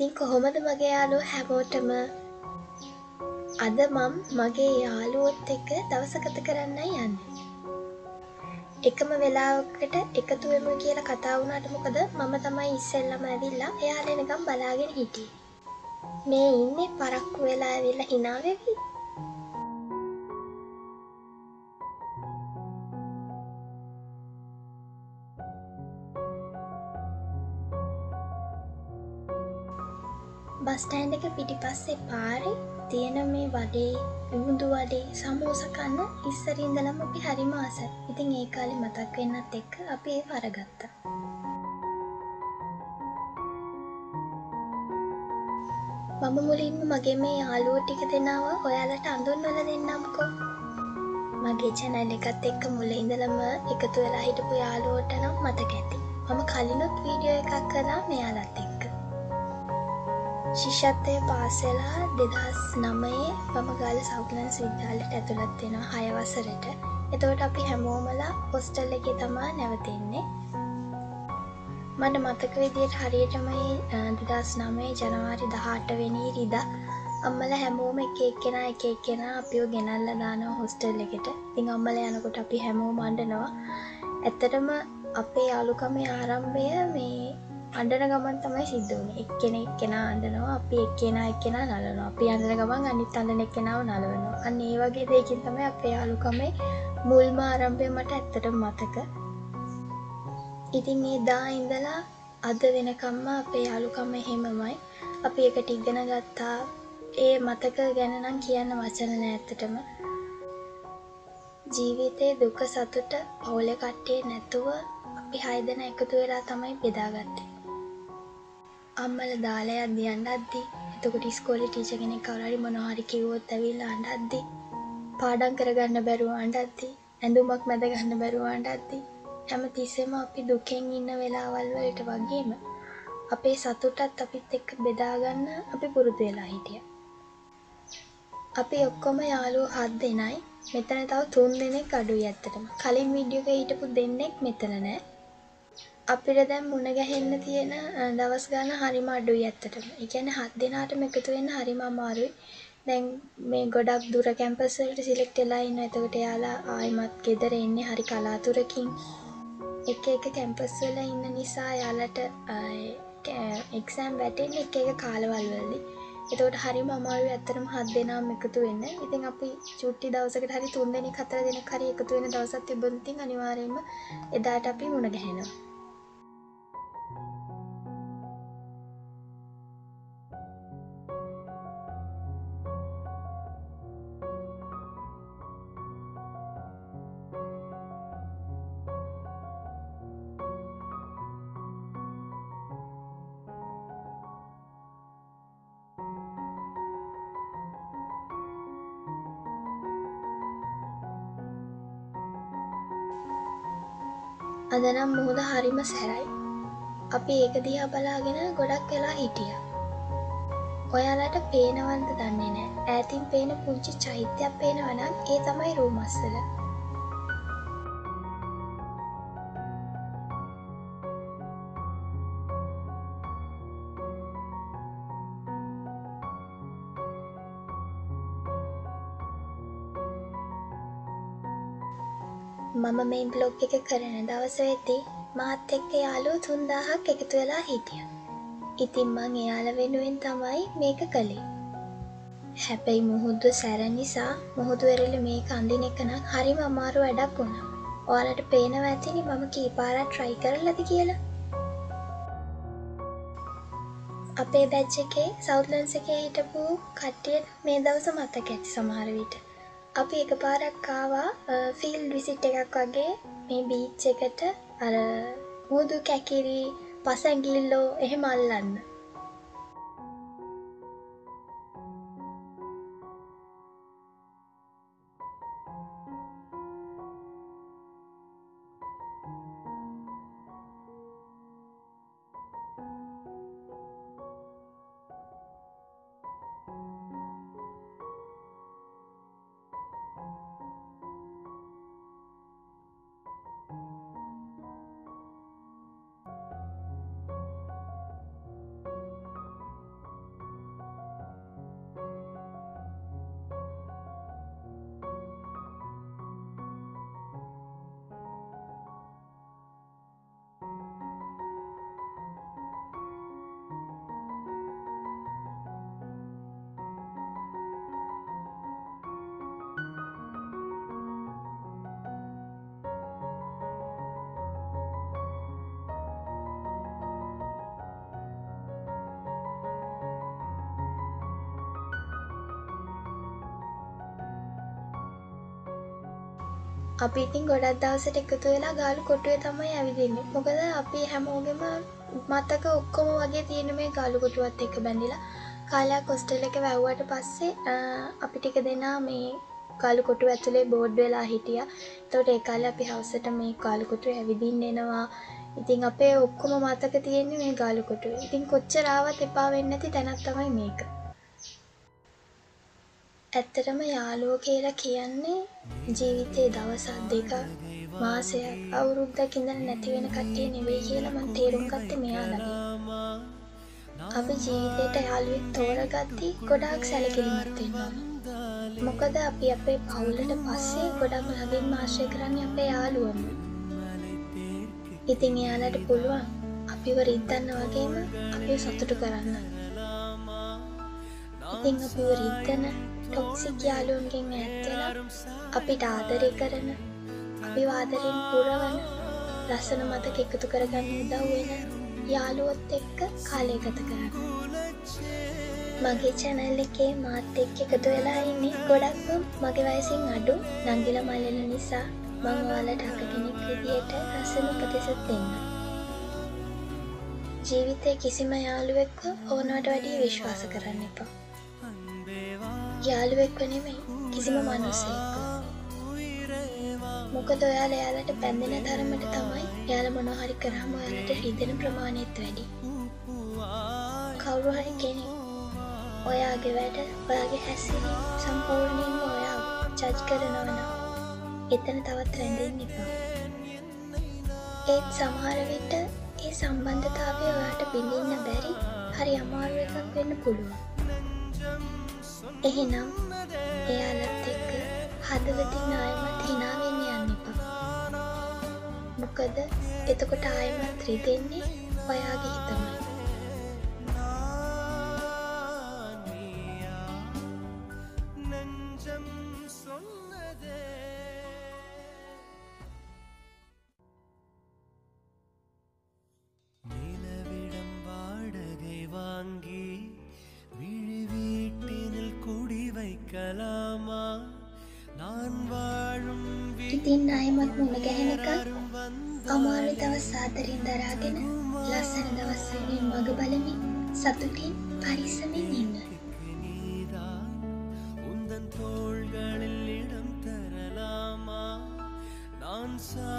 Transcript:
ඉතින් කොහොමද මගේ යාලුව හැමෝටම? අද මම් මගේ යාලුවොත් එක්ක දවසකත කරන්නයි යන්න. එකම වෙලාවකට එකතුවම කියලා කතා වුණට මොකද මම තමයි ඉස්සෙල්ලම ඇවිල්ලා එයාලෙනකම් බලාගෙන හිටිය. මේ ඉන්නේ පරක්කු වෙලා ඇවිල්ලා හිනාවෙවී බස්ටෑන්ඩ එක පිටිපස්සේ පාරි තියෙන මේ වඩේ විමුදු වඩේ සමෝස කන්න ඉස්සරින්දලම අපි හරිම ආස ඉතින් ඒ කාලි මතක් වෙන්නත් එක්ක අපි ඒ වරගත්ත මම මුලින්ම මගේ මේ යාලුව ටික දෙෙනාව. ඔයාලට අඳුන් වල දෙන්නම්කෝ. මගේ චැනල් එකත් එක්ක මුල ඉඳලම එකතු වෙලා හිටපු යාලුවට නම් මතක ඇති. මම කලිනුත් වීඩියෝ එකක් කලා මෙයාලත් එක්ක. ශිෂත්වය පාසලා දෙදස් නමයේ මම ගාල සෞගලන්ස් විද්‍යාලට ඇතුළත් වෙනවා හයවසරට එතවට අපි හැමෝමලා පොස්ටල් එක තමා නැවතින්නේ. මට මතක විදියට හරියටමයි දෙදස් නමේ ජනවාරි දහටවෙනී රිද අම්මල හැමෝම එක එක්කෙන එක එක්කෙන අපිෝ ගෙනල්ල දානවා හොස්ටල් එකට. තිං අම්මල යනකොට අපි හැමෝ මණ්ඩනවා ඇත්තටම අපේ යාලුකමේ ආරම්භය මේ අඩන ගමන් තමයි සිද්ධුවන එක්කෙන එක්කෙන අඳනවා අපි එක්කෙන එක්කෙන නලනවා. අපි අඳන ගමන් අනිත් අඳන එක්කෙනාව නලවනවා. අන්න ඒ වගේ දෙකින් තමයි අපේ යාලුකමේ මුල්ම ආරම්භය මට ඇත්තට මතක. ඉතින් ඒ දා ඉඳලා අද වෙනකම්ම අපේ යාලුකම එහෙමමයි. අපි එකට ඉගෙන ගත්තා. ඒ මතක ගැනනම් කියන්න වචන නෑත්තටම ජීවිතයේ දුක සතුට පවුල කට්ටේ නැතුව අපි හයිදන එකතු වෙලා තමයි බෙදාගත්තේ. අම්මල දාලා අද්දි අන්ඩ අද්දි. එතකොට ස්කෝලි ටීච කෙනෙක් කවරරි මොනහරි කිව්වොත් ඇවිල්ල අන්ඩ අද්දි. පාඩන් කරගන්න බැරුව අන්ඩ අද්දි. ඇඳුමක් මැද ගන්න බැරුව අන්ඩ අද්දි. හැම තිස්සෙම අපි දුකෙන් ඉන්න වෙලාවල් වලට වගේම අපේ සතුටත් අපිත් එක්ක බෙදාගන්න අපි පුරුදු වෙලා හිටිය. අපි ඔක්කොම යාලුව හත් දෙනයි. මෙතන තව තුන් දෙනෙක් අඩුයි ඇත්තටම. කලින් විඩියෝක හිටපු දෙන්නෙක් මෙතන නෑ. අපිට දැම් මුණ ගැහෙන්න තියෙන දවස් ගාන හරිම අඩුයි ඇත්තටම. එකන හත් දෙනාටම එකතු වෙන්න හරිම අමාරුයි. දැන් මේ ගොඩක් දුර කැම්පස්වලට සිලෙක්ටෙලා ඉන්න එතකට යාලා ආයමත් ගෙදර එන්නේ හරි කලාතුරකින්. එක එක කැම්පස්වල ඉන්න නිසා යාලට එක්සෑම් වැටෙන් එක එක කාලවල්වලදි එතවට හරි මමාරු ඇත්තරම හත් දෙනම් එකතු වෙන්න. ඉතින් අපි චුට්ටි දවසකට හරි තුන් දෙනෙ කතර දෙන හරි එකතු වෙන දවසත් තිබඳතින් අනිවාරයම එදාට අපි මුණ ගැහෙනවා. අදනම් මුහුද හරිම සැරයි. අපි ඒක දිහා බලාගෙන ගොඩක් වෙලා හිටිය. ඔයාලට පේනවන්ද දන්නේ නෑ. ඇතින් පේන පුංචි චෛත්‍යයක් පේනවනම් ඒ තමයි රූමස්සල. මම මේ බ්ලොග් එක කරන දවස වෙද්දී මාත් එක්ක යාලු තුන්දාහක් එකතු වෙලා හිටිය. ඉතින් මං එයාල වෙනුවෙන් තමයි මේක කළේ. හැබැයි මුහුද්ද සැර නිසා මුහුදුවරල මේ කන්දින එකනම් හරිම අමාරු වැඩක් වුණා. ඔයාලට පේනව ඇතිනි මම කීපාරත් ට්‍රයි කරලද කියලා. අපේ බැච්ච එකේ සෞත්ලන්ස එකේ හිටපු කට්ටිය මේ දවස මතක ඇති සමහර විට. අපි එක පාරක් කාවා ෆිල් විසිට් එකක් වගේ මේ බීච් එකට. අර මුදු කැකිරි පසැගිල්ලෝ එහෙම අල්ලන්න. අපි ඉතින් ගොඩක් දවසට එකතු වෙලා ගාලු කොටුවේ තමයි ඇවිදින්නේ. මොකද අපි හැමෝගෙම මතක ඔක්කොම වගේ තියෙන මේ ගාලු කොටුවත් එක බැඳිලා කාලයක් කොස්ටල් එක වැැව්වට පස්සේ අපි ටික දෙනා මේ කාලු කොටු ඇතුළේ බෝඩ් වෙලා හිටිය. තොට ඒකාල අපි හවසට මේ කාලුකොටු ඇවිදින්න එනවා. ඉතින් අපේ ඔක්කොම මතක තියෙන්නේ මේ ගාලුකොටු ඉතින් කොච්චරාවත් එපා වෙන්න ඇති තැනත් තමයි මේක. ඇත්තටම යාලුව කියලා කියන්නේ ජීවිතයේ දවසත් දෙක මාසයක් අවුරුද්දක් ඉඳන් නැතිවෙන කට්ටිය නෙවෙයි කියලා මං තේරුම් ගත්තේ මෙයාලගේ අපි ජීවිතයට යාළුවෙක් තෝරගත්ති ගොඩාක් සැලකිලිමත් වෙන්න මොකද අපි අපේ පවුලට පස්සේ ගොඩක් ළඟින් ආශ්‍රය කරන්නේ අපේ යාළුවම. ඉතින් එයාලට පුළුවන් අපිව රිද්දන්න වගේම අපි සතුටු කරන්න. ඉතින් අපිව රිද්දන ටොක්සික් යාලුවන්ගෙන් ඇත්තලා අපිට ආදරය කරන අපි වාදරෙන් පුරවන ලස්සන මතක එකතු කරගන්න උදව් වෙන යාළුවොත් එක්ක කාලය ගත කරන්න. මගේ චැනල් එකේ මාත් එක්ක එකතු වෙලා ඉන්නේ ගොඩක්ම මගේ වයසින් අඩු නංගිල මල්ලන නිසා මං ඔයාලට අක කෙනෙක් විදියට ලස්සන උපදෙසත් දෙන්න. ජීවිතය කිසිම යාළුවෙක්ව ඕනවට වැඩිය විශ්වාස කරන්න එපා. යාළුවෙක් වනෙමයි කිසිම මනුස්සෙක්ව මොකද ඔයාල එයාලට පැන්දෙන තරමට තමයි යාල මොනොහරි කරහම ඔයාලට හිතෙන ප්‍රමාණයත් වැඩි. කවුරු හරි කෙනෙක් ඔයාගේ වැඩ ඔයාගේ හැසිරී සම්පූර්ණයෙන්ම ඔයා ජජ් කරනවන එතන තවත් රැඳෙන් එපා. ඒත් සමහරවිට ඒ සම්බන්ධතාවය ඔයාට බිඳින්න බැරි හරි අමාරු එකක් වෙන්න පුළුවන්. එහෙනම් එයාලත් එක්ක හදවතින් ආයමත් හිනාවෙන්න යන්න එපා. මොකද එතකොට ආයමත් රිදෙන්නේ ඔයාගේ හිතමයි. ඉතින් අයමත් මුණ ගැහෙන එක අමාරු දවස් සාදරින් දරාගෙන ලස්සන දවස්වලින් මග බලමින් සතුටින් පරිස්සමින් ඉන්න நீதான் உந்தன் தோள்களில் இடம் தரலாமா நான் சா